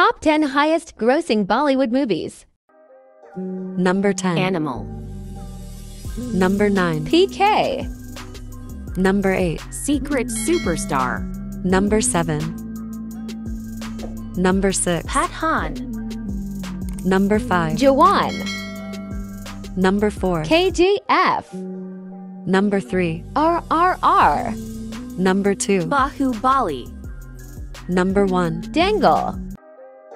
Top 10 highest grossing Bollywood movies. Number 10. Animal. Number 9. PK. Number 8. Secret Superstar. Number 7. Number 6. Pathaan. Number 5. Jawan. Number 4. KGF. Number 3. RRR. Number 2. Bahubali. Number 1. Dangal.